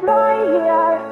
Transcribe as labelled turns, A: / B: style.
A: boy here,